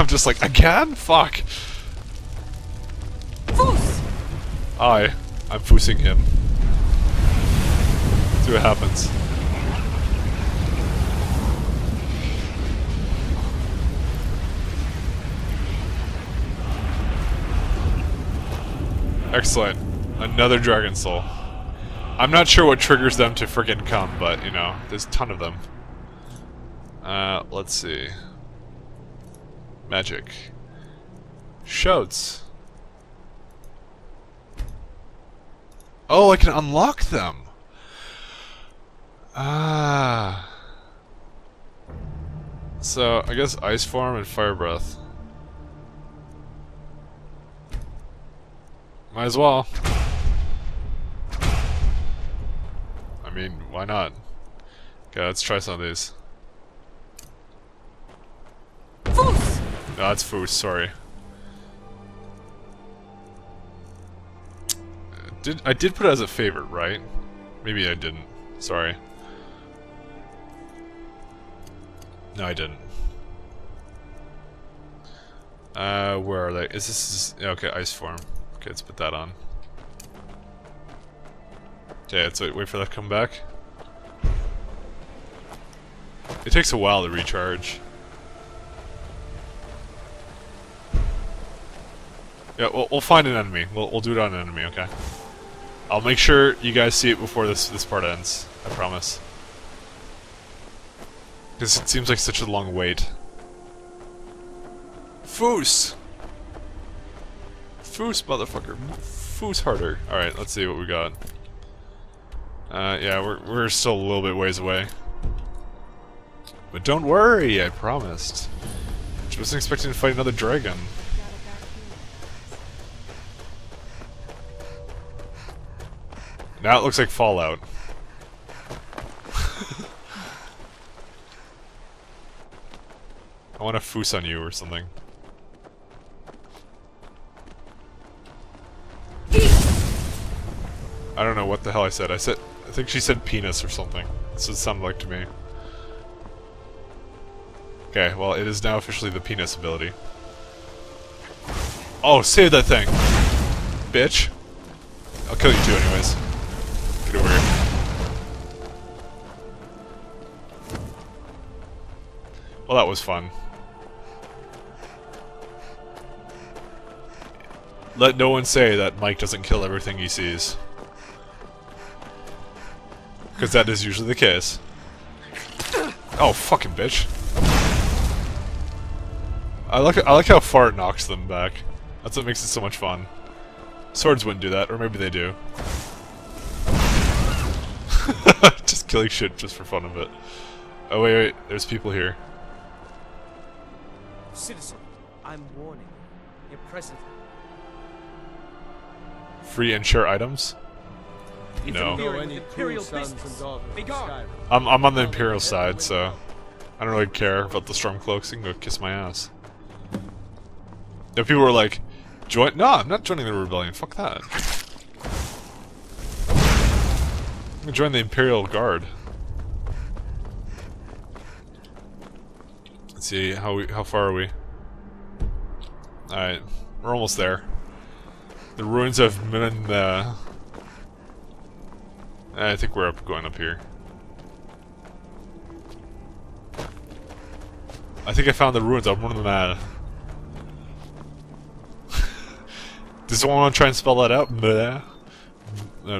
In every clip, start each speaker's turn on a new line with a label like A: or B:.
A: I'm just like, again? Fuck.
B: Foos!
A: I, I'm foosing him. See what happens. Excellent. Another Dragon Soul. I'm not sure what triggers them to friggin' come, but, you know, there's a ton of them. Uh, let's see. Magic. Shouts. Oh, I can unlock them! Ah. So, I guess Ice Form and Fire Breath. Might as well. I mean, why not? Okay, let's try some of these. No, that's Foos, sorry. Did I did put it as a favorite, right? Maybe I didn't. Sorry. No, I didn't. Uh, where are they? Is this... okay, ice form. Okay, let's put that on. Okay, let's wait, wait for that to come back. It takes a while to recharge. Yeah, we'll, we'll find an enemy. We'll, we'll do it on an enemy, okay? I'll make sure you guys see it before this, this part ends. I promise. Because it seems like such a long wait. Foos! Foos, motherfucker. Foos harder. Alright, let's see what we got. Uh, yeah, we're, we're still a little bit ways away. But don't worry, I promised. Just wasn't expecting to fight another dragon. Now it looks like Fallout. I want to foos on you or something. I don't know what the hell I said. I said, I think she said penis or something. That's what it sounded like to me. Okay, well, it is now officially the penis ability. Oh, save that thing! Bitch! I'll kill you too anyways. Well, that was fun. Let no one say that Mike doesn't kill everything he sees. Because that is usually the case. Oh, fucking bitch. I like I like how far it knocks them back. That's what makes it so much fun. Swords wouldn't do that, or maybe they do. just killing shit just for fun of it. Oh wait, wait, there's people here.
C: Citizen, I'm warning you. Your presence.
A: Free and share items? No.
C: Interfering Imperial business. Be.
A: I'm I'm on the Imperial side, so I don't really care about the Stormcloaks. You can go kiss my ass. Now people were like, join? No, I'm not joining the rebellion. Fuck that. I'm gonna join the Imperial Guard. Let's see how we how far are we? All right, we're almost there. The ruins of Min. Uh, I think we're up going up here. I think I found the ruins of. Uh, Does someone want to try and spell that out? Uh,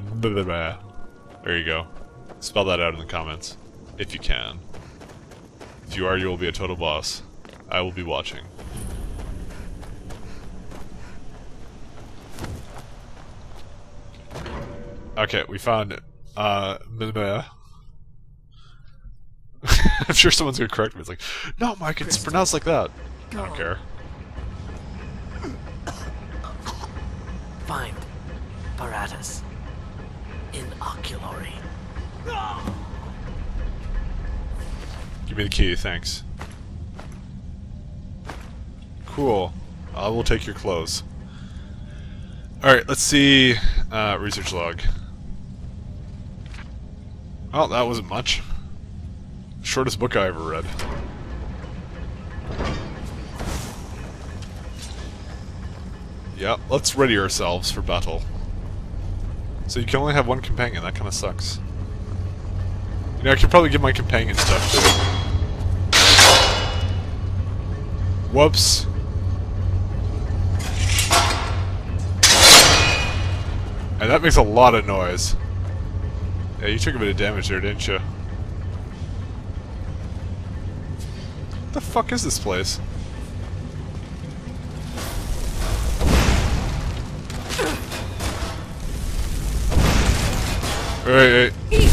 A: blah. There you go. Spell that out in the comments. If you can. If you are, you will be a total boss. I will be watching. Okay, we found it. Uh. I'm sure someone's gonna correct me. It's like, no, Mike, it's pronounced like that. I don't care.
D: Find Paratus
A: Give me the key, thanks. Cool. I will take your clothes. Alright, let's see uh, research log. Oh, that wasn't much. Shortest book I ever read. Yeah, let's ready ourselves for battle. So you can only have one companion, that kind of sucks. You know, I could probably give my companion stuff too. Whoops. And that makes a lot of noise. Yeah, you took a bit of damage there, didn't you? What the fuck is this place? Wait, wait.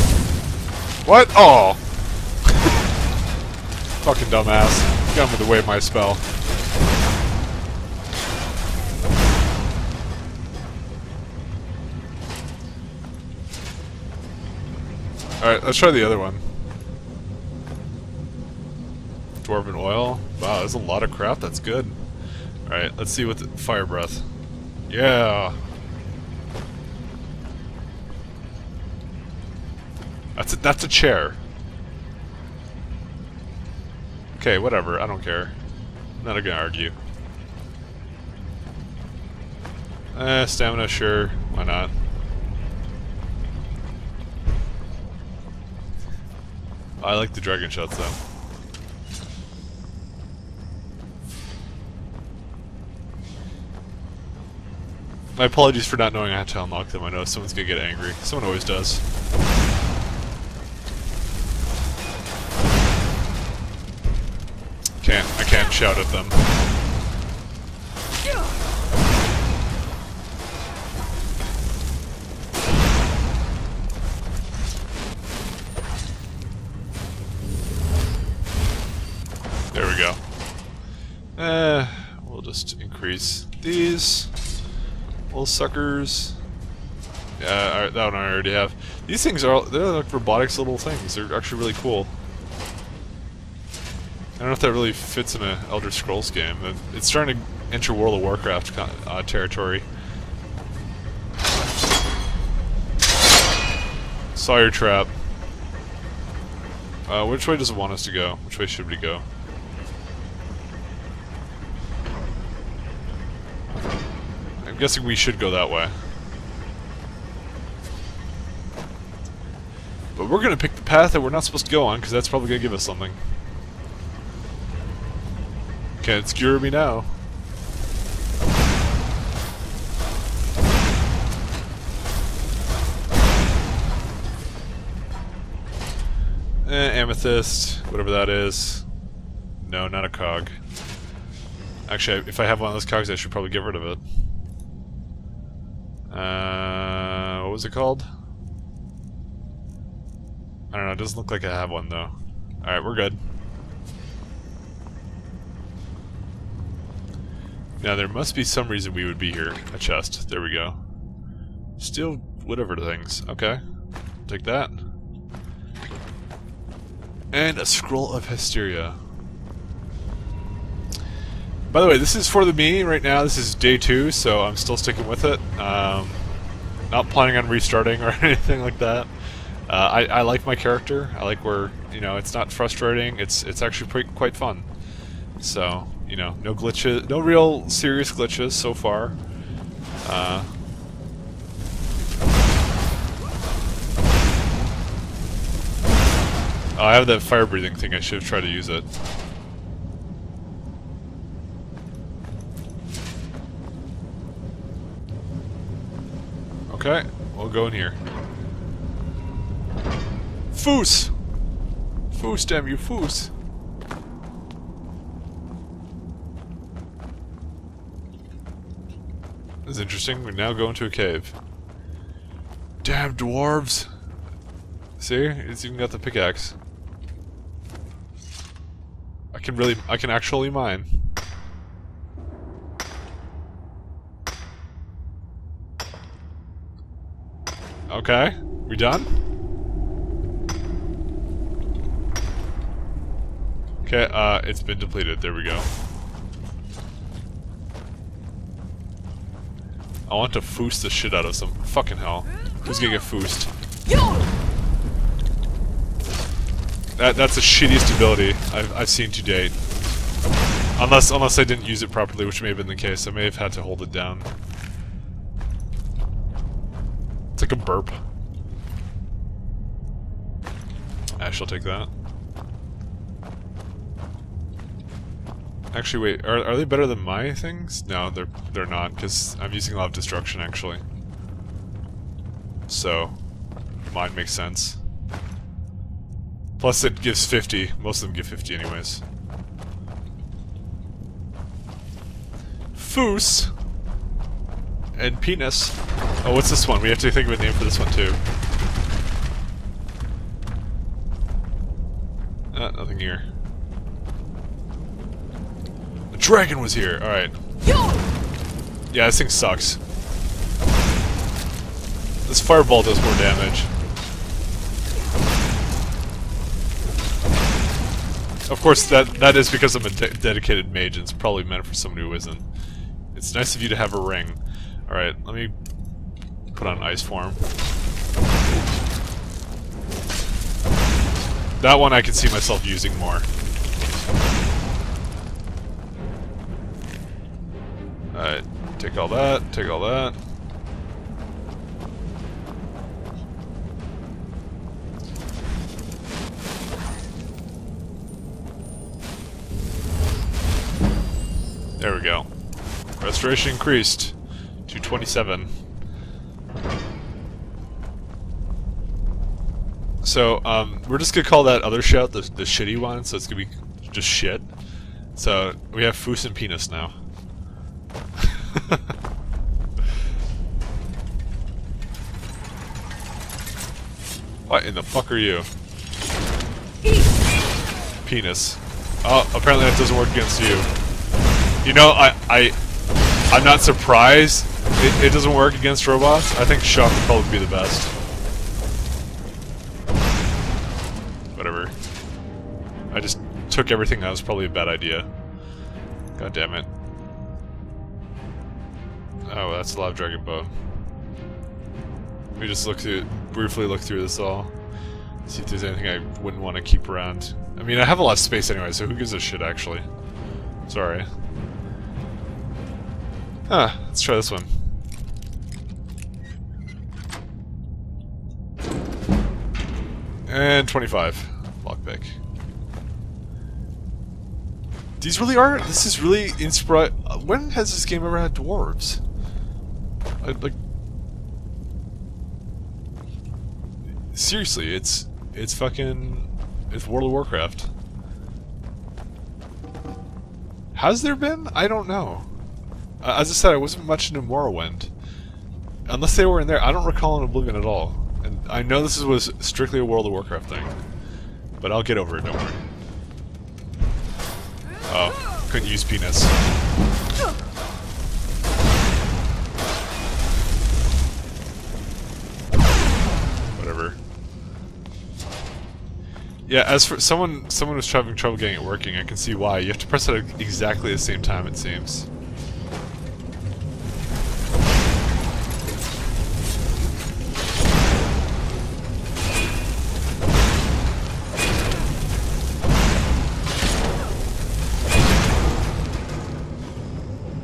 A: What? Oh! Fucking dumbass. Him with the way of my spell. Alright, let's try the other one. Dwarven oil. Wow, there's a lot of crap. That's good. Alright, let's see what the fire breath. Yeah! That's a, that's a chair. Okay, whatever. I don't care. Not gonna argue. Eh, stamina, sure. Why not? I like the dragon shots though. My apologies for not knowing how to unlock them. I know someone's gonna get angry. Someone always does. Shout at them. There we go. Eh, we'll just increase these little suckers. Yeah, that one I already have. These things are they're like robotics little things. They're actually really cool. I don't know if that really fits in a Elder Scrolls game. It's starting to enter World of Warcraft uh, territory. Your trap. Uh, which way does it want us to go? Which way should we go? I'm guessing we should go that way. But we're gonna pick the path that we're not supposed to go on, because that's probably gonna give us something. Can't skewer me now. Eh, amethyst, whatever that is. No, not a cog. Actually, if I have one of those cogs, I should probably get rid of it. Uh, what was it called? I don't know, it doesn't look like I have one though. Alright, we're good. Now there must be some reason we would be here. A chest. There we go. Still whatever things. Okay. Take that. And a scroll of hysteria. By the way, this is for the me right now. This is day two, so I'm still sticking with it. Um, not planning on restarting or anything like that. Uh, I, I like my character. I like where you know it's not frustrating. It's it's actually pretty, quite fun. So you know, no glitches, no real serious glitches so far. Uh, oh, I have that fire breathing thing. I should have tried to use it. Okay, we'll go in here. Foos! Foos, damn you, Foos! This is interesting. We now go into a cave. Damn dwarves! See? It's even got the pickaxe. I can really- I can actually mine. Okay. We done? Okay, uh, it's been depleted. There we go. I want to foost the shit out of some. Fucking hell. Who's gonna get foosed? That, that's the shittiest ability I've, I've seen to date. Unless unless I didn't use it properly, which may have been the case. I may have had to hold it down. It's like a burp. Ash will take that. Actually, wait, are, are they better than my things? No, they're they're not, because I'm using a lot of destruction, actually. So, mine makes sense. Plus it gives 50. Most of them give 50 anyways. Foos! And penis. Oh, what's this one? We have to think of a name for this one, too. Ah, nothing here. Dragon was here! Alright. Yeah, this thing sucks. This fireball does more damage. Of course, that that is because I'm a de dedicated mage, and it's probably meant for someone who isn't. It's nice of you to have a ring. Alright, let me put on ice form. That one I can see myself using more. Take all that, take all that. There we go. Restoration increased to 27. So, um, we're just gonna call that other shout the, the shitty one, so it's gonna be just shit. So, we have Foos and Penis now. what in the fuck are you? Penis. Oh, apparently that doesn't work against you. You know, I, I, I'm not surprised it, it doesn't work against robots. I think shock would probably be the best. Whatever. I just took everything that was probably a bad idea. God damn it. Oh, that's a of Dragon. Let me just look through, briefly look through this all. See if there's anything I wouldn't want to keep around. I mean, I have a lot of space anyway, so who gives a shit, actually? Sorry. Ah, let's try this one. And 25. Lockpick. These really are... This is really inspira... When has this game ever had dwarves? Like... Seriously, it's... It's fucking... It's World of Warcraft. Has there been? I don't know. Uh, as I said, I wasn't much into Morrowind. Unless they were in there, I don't recall an Oblivion at all. And I know this was strictly a World of Warcraft thing. But I'll get over it, don't worry. Oh, couldn't use penis. Yeah, as for someone someone was having trouble getting it working, I can see why. You have to press it at exactly the same time, it seems.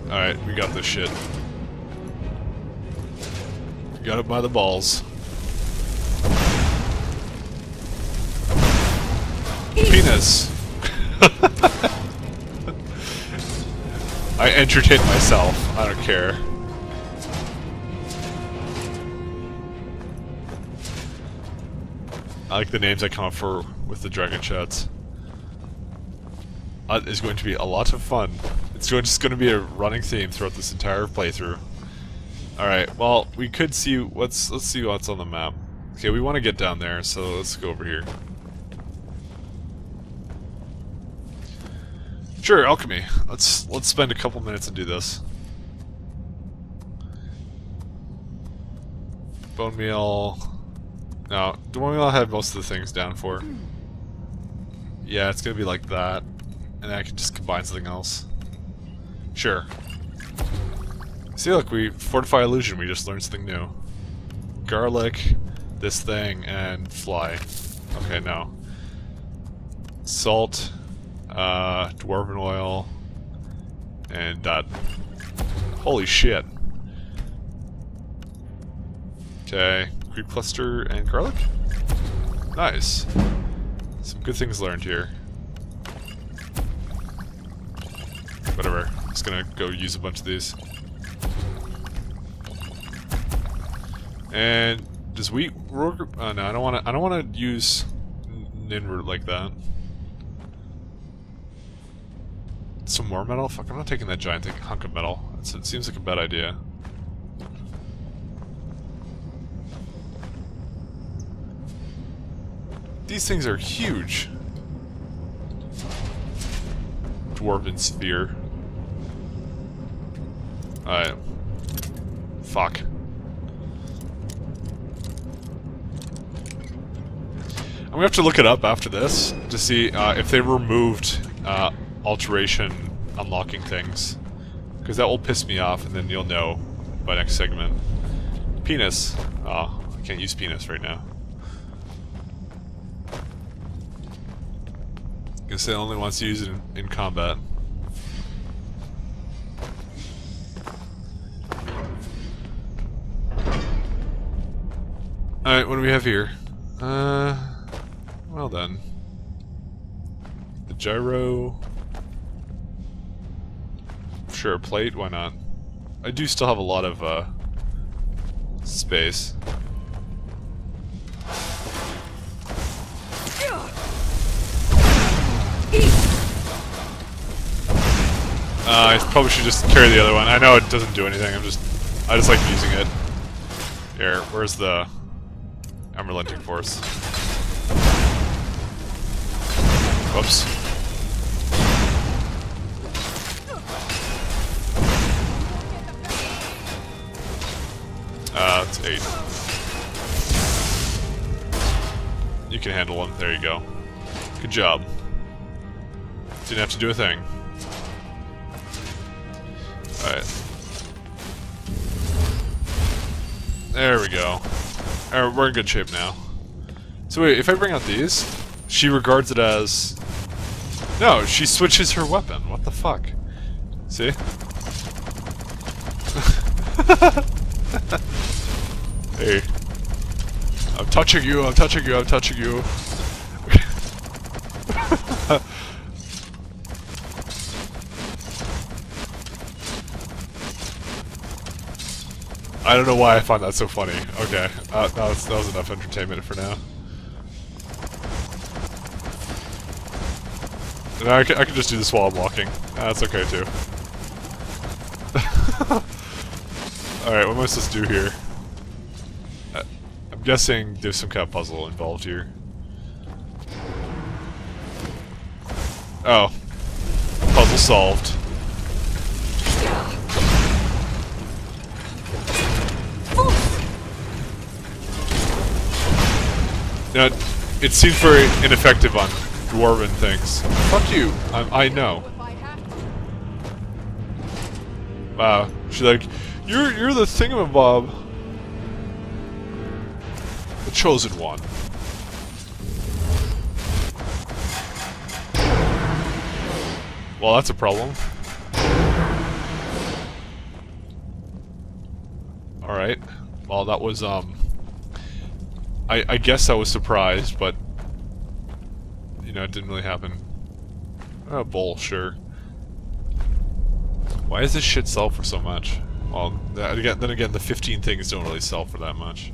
A: Alright, we got this shit. Got it by the balls. Penis! I entertain myself. I don't care. I like the names I come up for with the dragon shots. Uh, it's going to be a lot of fun. It's just going to be a running theme throughout this entire playthrough. Alright, well, we could see what's let's see what's on the map. Okay, we want to get down there, so let's go over here. Sure, alchemy. Let's let's spend a couple minutes and do this. Bone meal. No, bone meal I have most of the things down for. Yeah, it's gonna be like that, and then I can just combine something else. Sure. See, look, we fortify illusion. We just learned something new. Garlic, this thing, and fly. Okay, no. Salt, uh, dwarven oil, And that. Holy shit. Okay, creep cluster and garlic? Nice. Some good things learned here. Whatever. Just gonna go use a bunch of these. And does wheat? Oh no, I don't want to. I don't want to use Nirnroot like that. Some more metal? Fuck, I'm not taking that giant hunk of metal. It's, it seems like a bad idea. These things are huge. Dwarven sphere. Alright. Fuck. I'm gonna have to look it up after this to see uh, if they removed uh, alteration unlocking things. Because that will piss me off, and then you'll know by next segment. Penis. Oh, I can't use penis right now. Guess it only wants to use it in, in combat. Alright, what do we have here? Uh, well then. The gyro... Sure, plate, why not? I do still have a lot of, uh, space. Uh, I probably should just carry the other one. I know it doesn't do anything, I'm just... I just like using it. Here, where's the... Unrelenting Force? Whoops. Eight. You can handle one. There you go. Good job. Didn't have to do a thing. Alright. There we go. We're in good shape now. So wait, if I bring out these, she regards it as... No, she switches her weapon. What the fuck? See? hey. I'm touching you, I'm touching you, I'm touching you. I don't know why I find that so funny. Okay, uh, that, was, that was enough entertainment for now. No, I can, I can just do this while I'm walking. That's okay too. Alright, what am I supposed to do here? Uh, guessing there's some kind of puzzle involved here. Oh. Puzzle solved. Now, it seems very ineffective on dwarven things. Fuck you. I, I know. Wow. She's like, you're you're the thingamabob. Chosen one. Well, that's a problem. Alright. Well, that was, um... I, I guess I was surprised, but... You know, it didn't really happen. Oh, bull, sure. Why does this shit sell for so much? Well, that, again, then again, the 15 things don't really sell for that much.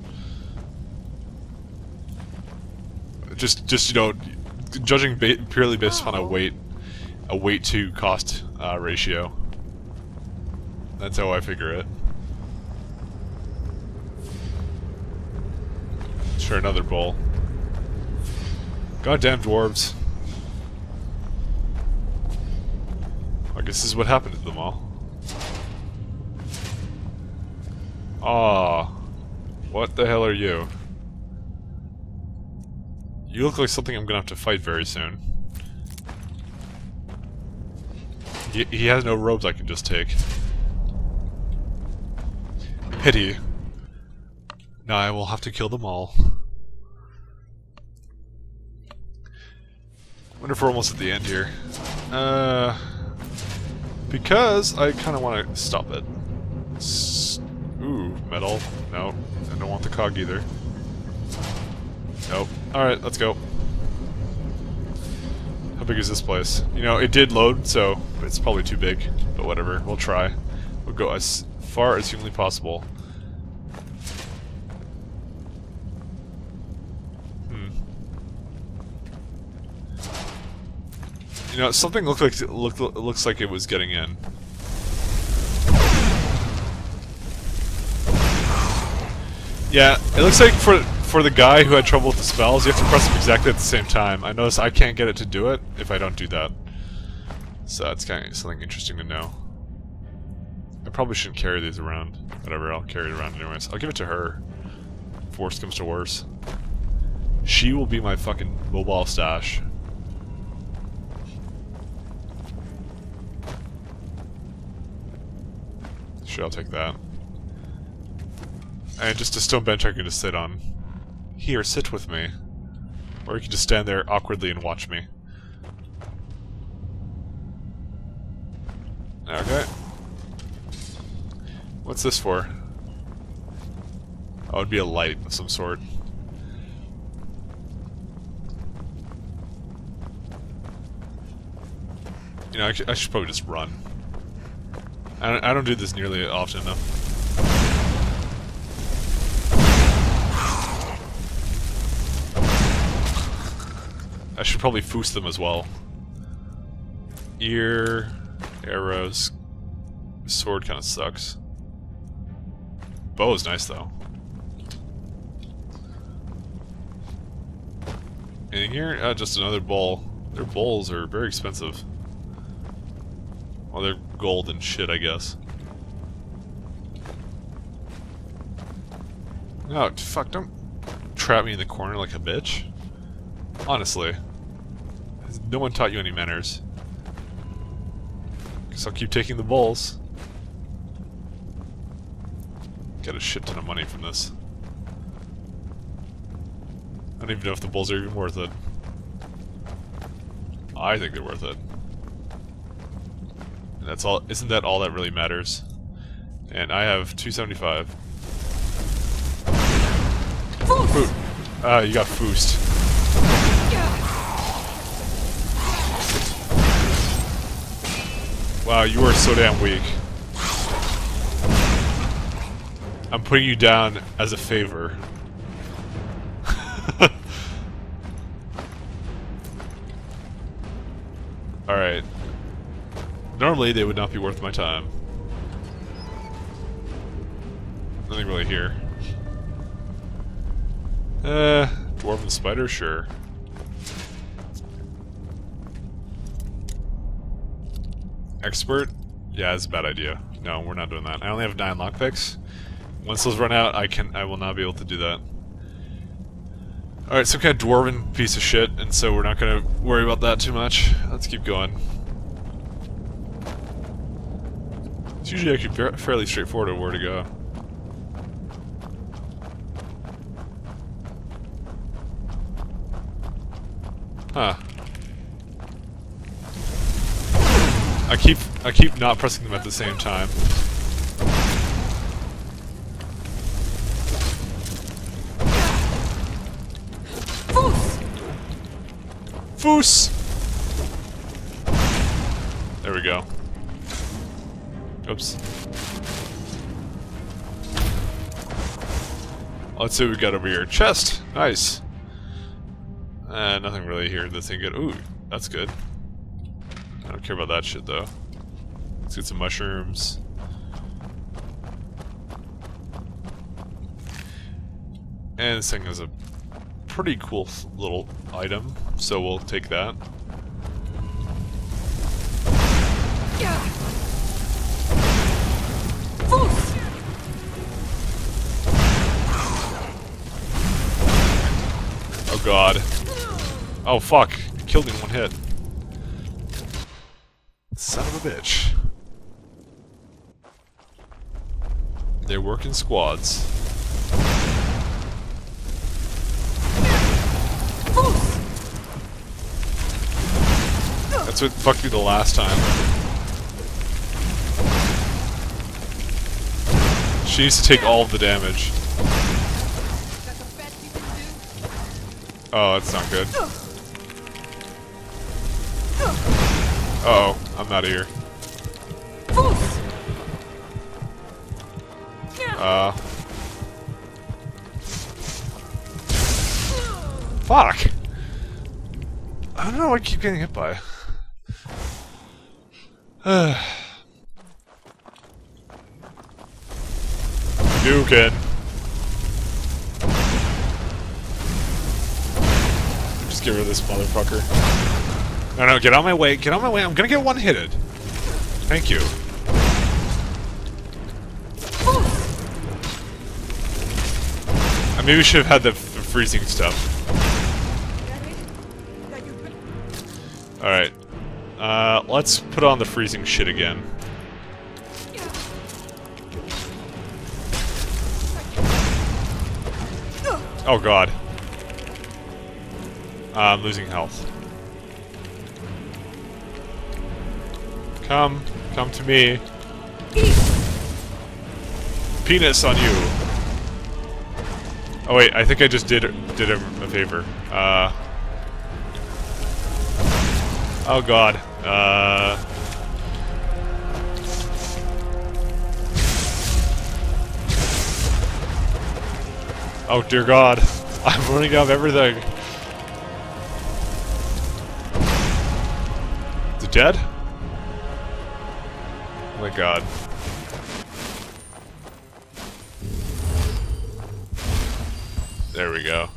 A: Just, just you know, judging ba purely based on a weight, a weight to cost uh, ratio. That's how I figure it. Sure, another bowl. Goddamn dwarves. I guess this is what happened to them all. Ah, what the hell are you? You look like something I'm gonna have to fight very soon. He, he has no robes I can just take. Pity. Now I will have to kill them all. wonder if we're almost at the end here. Uh... Because I kind of want to stop it. S Ooh, metal. No, I don't want the cog either. Nope. Alright, let's go. How big is this place? You know, it did load, so it's probably too big. But whatever, we'll try. We'll go as far as humanly possible. Hmm. You know, something looked like looked looks like it was getting in. Yeah, it looks like for for the guy who had trouble with the spells, you have to press them exactly at the same time. I notice I can't get it to do it if I don't do that. So that's kind of something interesting to know. I probably shouldn't carry these around. Whatever, I'll carry it around anyways. I'll give it to her. If worst comes to worse. She will be my fucking mobile stash. Sure, I'll take that. And just a stone bench I can just sit on. Here, sit with me. Or you can just stand there awkwardly and watch me. Okay. What's this for? Oh, it'd be a light of some sort. You know, I, I should probably just run. I don't, I don't do this nearly often enough. I should probably foos them as well. Ear, arrows. Sword kind of sucks. Bow is nice though. And here, uh, just another bowl. Their bowls are very expensive. Well, they're gold and shit, I guess. Oh, fuck, don't trap me in the corner like a bitch. Honestly. No one taught you any manners. Guess I'll keep taking the bowls. Get a shit ton of money from this. I don't even know if the bulls are even worth it. I think they're worth it. And that's all. Isn't that all that really matters? And I have 275. Food. Ah, you got foosed. Wow, you are so damn weak. I'm putting you down as a favor. Alright. Normally they would not be worth my time. Nothing really here. Uh, Dwarven Spider? Sure. Expert? Yeah, that's a bad idea. No, we're not doing that. I only have nine lockpicks. Once those run out, I can I will not be able to do that. Alright, some kind of dwarven piece of shit, and so we're not gonna worry about that too much. Let's keep going. It's usually actually fairly straightforward of where to go. Huh. I keep I keep not pressing them at the same time. Foos! Foos. There we go. Oops. Let's see what we got over here. Chest! Nice. Uh, nothing really here that's any good. Ooh, that's good. Care about that shit though. Let's get some mushrooms. And this thing is a pretty cool little item, so we'll take that. Oh god. Oh fuck. Killed me in one hit a bitch. They work in squads. That's what fucked me the last time. She needs to take all of the damage. Oh, that's not good. Uh oh I'm out of here. Uh. Fuck! I don't know what I keep getting hit by. Dukin. Just get rid of this motherfucker. No, no, get out my way. Get out my way. I'm gonna get one-hitted. Thank you. I maybe should have had the, the freezing stuff. Alright. Uh, let's put on the freezing shit again. Oh god. Uh, I'm losing health. Come. Come to me. Penis on you. Oh wait, I think I just did did him a favor. Uh. Oh god. Uh. Oh dear god. I'm running out of everything. Is it dead? Oh my god. There we go.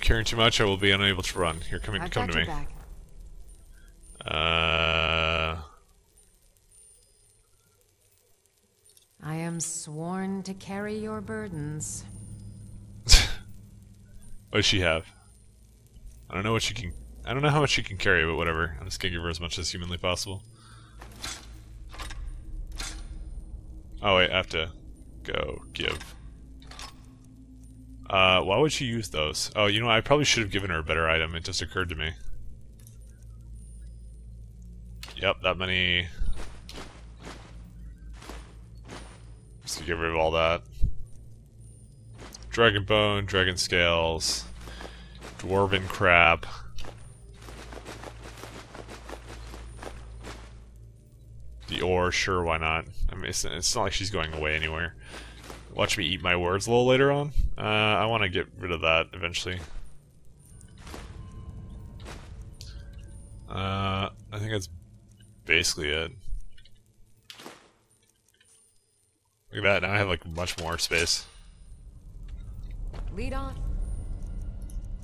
A: Carrying too much, I will be unable to run. Here, come, in,
B: I've
A: come to me.
B: back.
A: Uh,
B: I am sworn to carry your burdens.
A: what does she have? I don't know what she can. I don't know how much she can carry, but whatever. I'm just gonna give her as much as humanly possible. Oh wait, I have to go give. Uh, why would she use those? Oh, you know, I probably should have given her a better item. It just occurred to me. Yep, that many. Just to get rid of all that. Dragon bone, dragon scales, dwarven crab. The ore, sure, why not? I mean, it's, it's not like she's going away anywhere. Watch me eat my words a little later on. Uh, I want to get rid of that eventually. Uh, I think that's basically it. Look at that, now I have like much more space.
B: Lead on.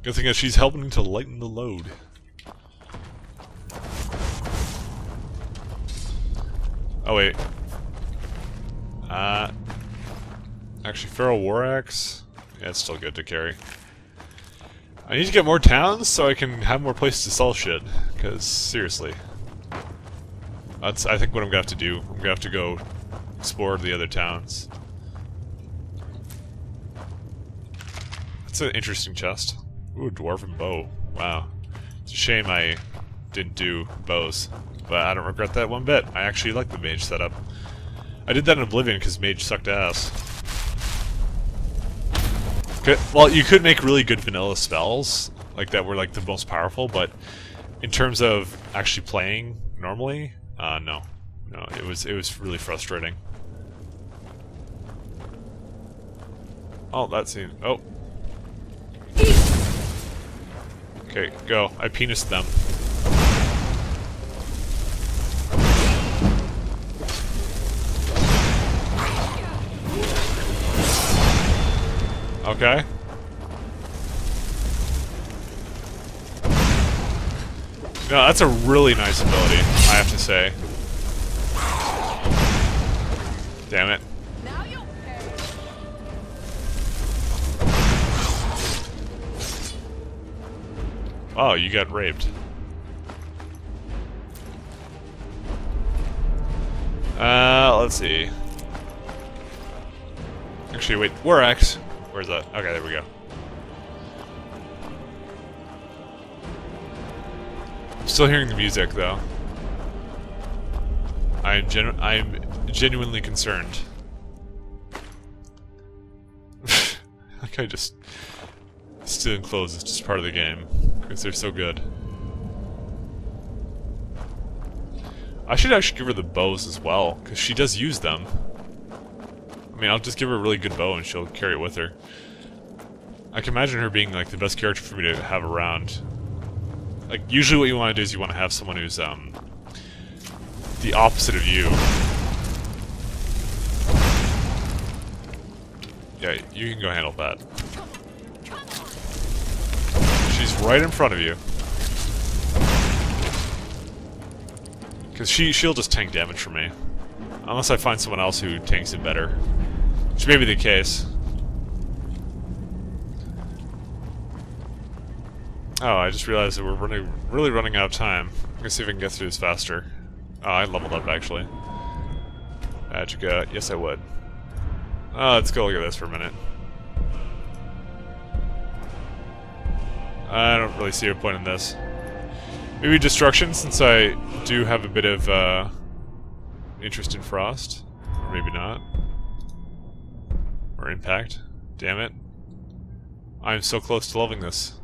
A: Good thing is she's helping to lighten the load. Oh wait. Uh, actually, Feral War Axe. Yeah, it's still good to carry. I need to get more towns so I can have more places to sell shit. Because seriously, that's I think what I'm gonna have to do. I'm gonna have to go explore the other towns. That's an interesting chest. Ooh, dwarven bow. Wow. It's a shame I didn't do bows. But I don't regret that one bit. I actually like the mage setup. I did that in Oblivion because mage sucked ass. Well, you could make really good vanilla spells, like that were like the most powerful, but in terms of actually playing normally, uh, no. No, it was it was really frustrating. Oh, that seems... Oh. Okay, go. I penised them. Okay. No, that's a really nice ability, I have to say. Damn it.
B: Now you'll pay.
A: Oh, you got raped. Uh, let's see. Actually, wait, where X? Where's that? Okay, there we go. Still hearing the music, though. I am genu I am genuinely concerned. like I just stealing clothes is just part of the game because they're so good. I should actually give her the bows as well because she does use them. I mean, I'll just give her a really good bow and she'll carry it with her. I can imagine her being like the best character for me to have around. Like usually, what you want to do is you want to have someone who's um the opposite of you. Yeah, you can go handle that. She's right in front of you. Because she, she'll just tank damage for me. Unless I find someone else who tanks it better. Which may be the case. Oh, I just realized that we're running, really running out of time. I'm gonna see if I can get through this faster. Oh, I leveled up, actually. Magicka, yes I would. Uh, let's go look at this for a minute. I don't really see a point in this. Maybe Destruction, since I do have a bit of uh, interest in Frost. Or maybe not. Or Impact. Damn it. I'm so close to loving this.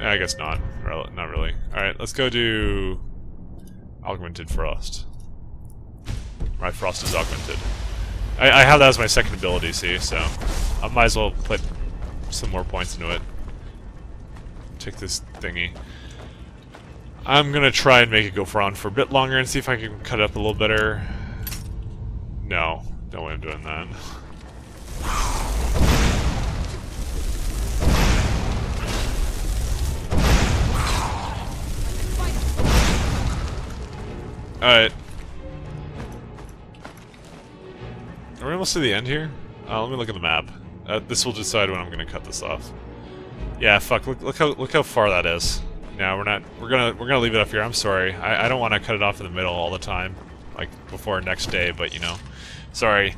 A: I guess not. Not really. Alright, let's go do Augmented Frost. My Frost is augmented. I, I have that as my second ability, see, so I might as well put some more points into it. Take this thingy. I'm gonna try and make it go for on for a bit longer and see if I can cut it up a little better. No, no way I'm doing that. Alright. Are we almost to the end here? Uh, let me look at the map. Uh, this will decide when I'm gonna cut this off. Yeah, fuck. Look, look how look how far that is. No, we're not. We're gonna we're gonna leave it up here. I'm sorry. I, I don't want to cut it off in the middle all the time, like before next day. But you know, sorry.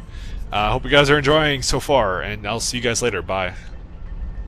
A: I uh, hope you guys are enjoying so far, and I'll see you guys later. Bye.